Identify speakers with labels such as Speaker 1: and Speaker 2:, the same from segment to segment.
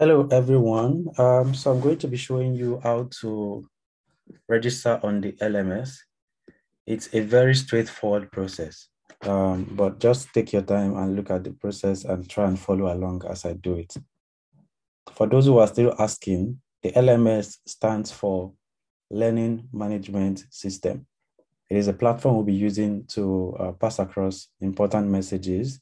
Speaker 1: Hello, everyone. Um, so I'm going to be showing you how to register on the LMS. It's a very straightforward process, um, but just take your time and look at the process and try and follow along as I do it. For those who are still asking, the LMS stands for Learning Management System. It is a platform we'll be using to uh, pass across important messages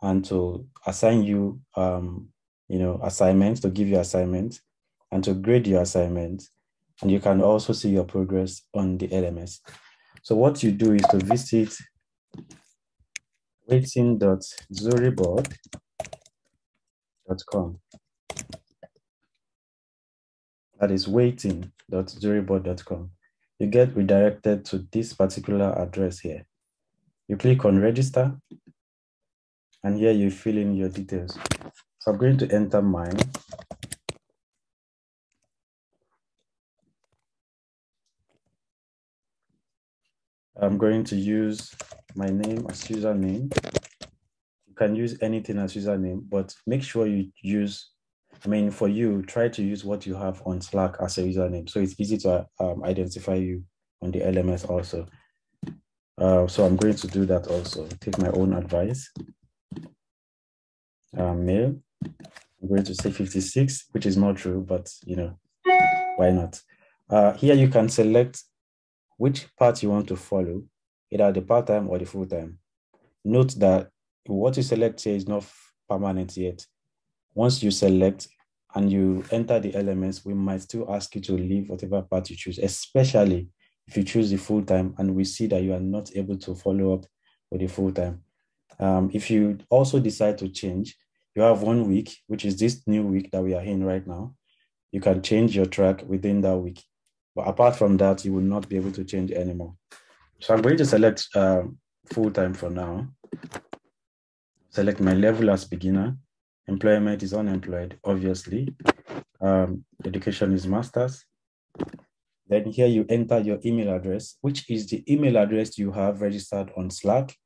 Speaker 1: and to assign you um, you know, assignments to give you assignments and to grade your assignments. And you can also see your progress on the LMS. So what you do is to visit waiting.zuriboard.com. That is waiting.zuriboard.com. You get redirected to this particular address here. You click on register and here you fill in your details. So I'm going to enter mine. I'm going to use my name as username. You can use anything as username, but make sure you use, I mean, for you, try to use what you have on Slack as a username. So it's easy to um, identify you on the LMS also. Uh, so I'm going to do that also, take my own advice. Uh, male. I'm going to say 56, which is not true, but you know, why not? Uh, here you can select which part you want to follow, either the part-time or the full-time. Note that what you select here is not permanent yet. Once you select and you enter the LMS, we might still ask you to leave whatever part you choose, especially if you choose the full-time and we see that you are not able to follow up with the full-time. Um, if you also decide to change, you have one week, which is this new week that we are in right now. You can change your track within that week. But apart from that, you will not be able to change anymore. So I'm going to select um, full-time for now. Select my level as beginner. Employment is unemployed, obviously. Um, education is master's. Then here you enter your email address, which is the email address you have registered on Slack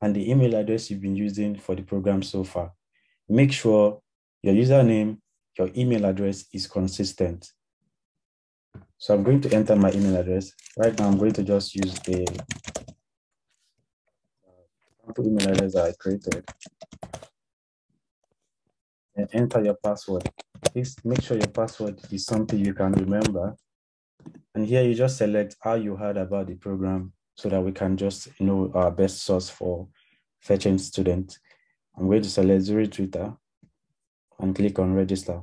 Speaker 1: and the email address you've been using for the program so far make sure your username, your email address is consistent. So I'm going to enter my email address. Right now, I'm going to just use the uh, email address I created. And enter your password. Please make sure your password is something you can remember. And here you just select how you heard about the program so that we can just know our best source for fetching students. I'm going to select Zuri Twitter and click on register.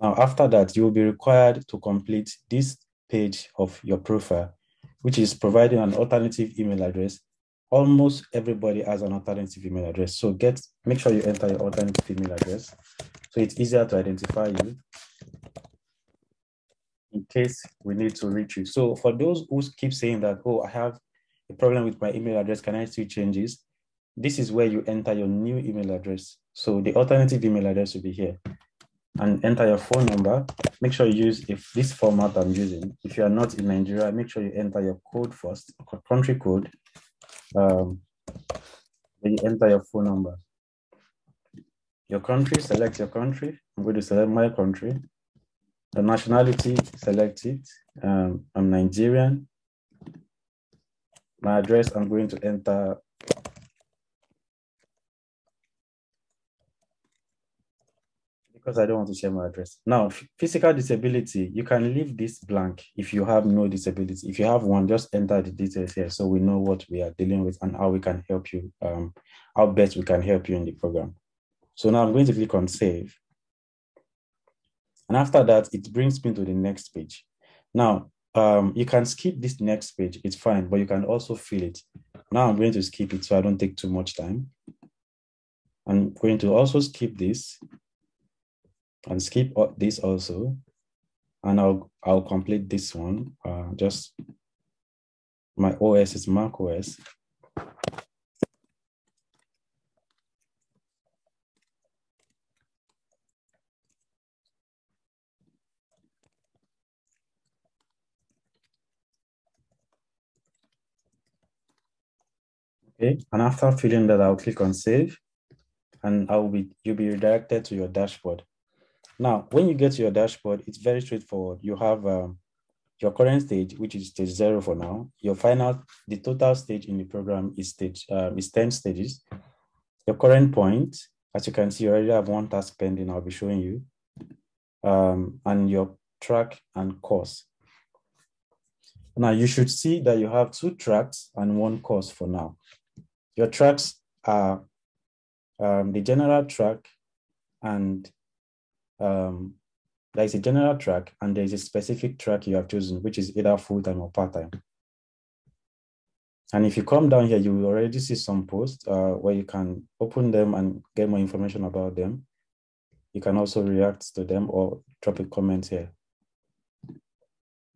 Speaker 1: Now, after that, you will be required to complete this page of your profile, which is providing an alternative email address. Almost everybody has an alternative email address. So get make sure you enter your alternative email address so it's easier to identify you in case we need to reach you. So for those who keep saying that, oh, I have a problem with my email address, can I still change this? This is where you enter your new email address. So the alternative email address will be here and enter your phone number. Make sure you use if this format I'm using. If you are not in Nigeria, make sure you enter your code first, country code. Um, then you enter your phone number. Your country, select your country. I'm going to select my country. The nationality, select it. Um, I'm Nigerian my address, I'm going to enter because I don't want to share my address. Now, physical disability, you can leave this blank if you have no disability. If you have one, just enter the details here so we know what we are dealing with and how we can help you, um, how best we can help you in the program. So now I'm going to click on save. And after that, it brings me to the next page. Now, um, you can skip this next page, it's fine, but you can also fill it. Now I'm going to skip it so I don't take too much time. I'm going to also skip this and skip this also. And I'll, I'll complete this one. Uh, just my OS is Mac OS. Okay, and after filling that, I'll click on save. and I will be you'll be redirected to your dashboard. Now, when you get to your dashboard, it's very straightforward. You have um, your current stage, which is stage zero for now. Your final, the total stage in the program is stage um, is 10 stages. Your current point, as you can see, you already have one task pending. I'll be showing you, um, and your track and course. Now you should see that you have two tracks and one course for now. Your tracks are um, the general track and um, there is a general track and there is a specific track you have chosen, which is either full-time or part-time. And if you come down here, you will already see some posts uh, where you can open them and get more information about them. You can also react to them or drop a comment here.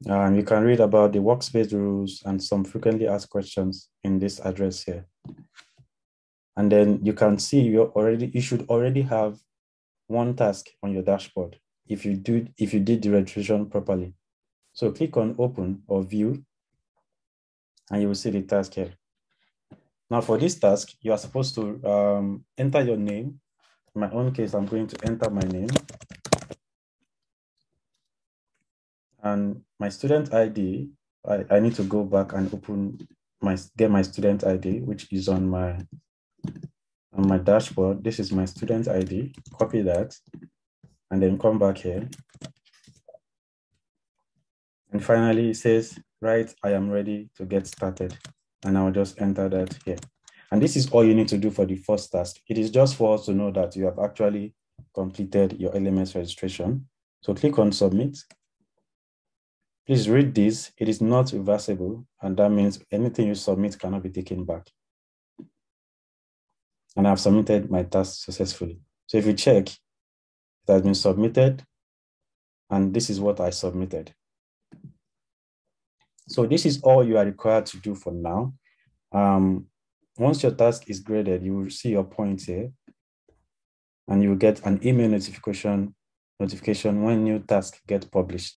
Speaker 1: Um, you can read about the workspace rules and some frequently asked questions in this address here. And then you can see you already you should already have one task on your dashboard if you do if you did the registration properly. So click on open or view and you will see the task here. Now for this task, you are supposed to um, enter your name. In my own case, I'm going to enter my name. And my student ID, I, I need to go back and open my, get my student ID, which is on my, on my dashboard. This is my student ID, copy that, and then come back here. And finally, it says, right, I am ready to get started. And I'll just enter that here. And this is all you need to do for the first task. It is just for us to know that you have actually completed your LMS registration. So click on submit Please read this. It is not reversible, and that means anything you submit cannot be taken back. And I've submitted my task successfully. So if you check, it has been submitted, and this is what I submitted. So this is all you are required to do for now. Um, once your task is graded, you will see your points here, and you will get an email notification notification when new tasks get published.